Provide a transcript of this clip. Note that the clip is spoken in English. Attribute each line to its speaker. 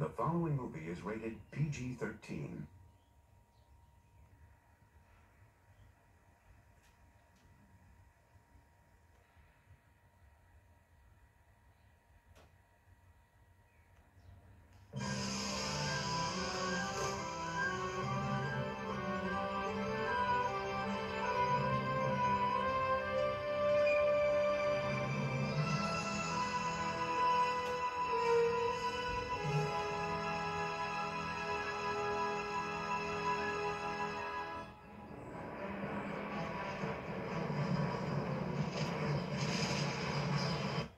Speaker 1: The following movie is rated PG-13.